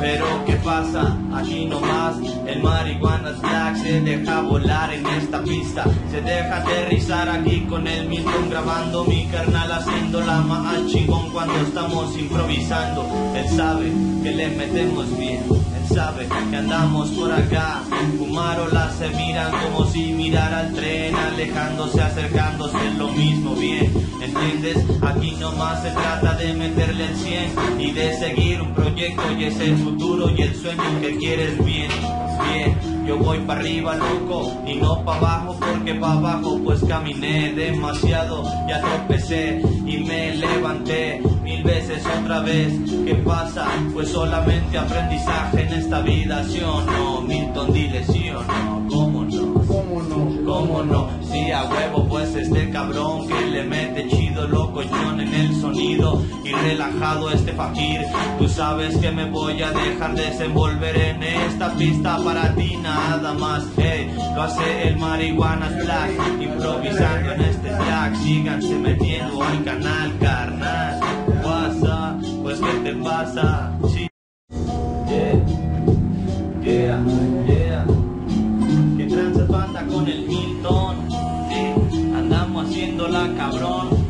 Pero ¿qué pasa? Aquí nomás el marihuana black se deja volar en esta pista. Se deja aterrizar aquí con el Milton grabando mi carnal haciendo la más chingón cuando estamos improvisando. Él sabe que le metemos bien. Él sabe que andamos por acá. Fumarolas se miran como si mirara al tren, alejándose, acercándose, lo mismo bien. ¿Entiendes? Aquí nomás se trata de meterle el 100 y de seguir un proyecto y es el futuro y el sueño que quieres bien, bien. Yo voy para arriba, loco, y no para abajo, porque para abajo pues caminé demasiado, ya tropecé y me levanté mil veces otra vez. ¿Qué pasa? Pues solamente aprendizaje en esta vida, ¿sí o no? Milton, dile sí o no, ¿cómo no? ¿Cómo no? ¿Cómo no? a huevo, pues este cabrón que le mete chido loco John en el sonido y relajado este fakir. Tú sabes que me voy a dejar desenvolver en esta pista para ti nada más. Hey, lo hace el marihuana black, improvisando en este track. Síganse metiendo al canal, carnal. Pasa, pues qué te pasa, sí. Yeah, yeah. haciéndola, cabrón.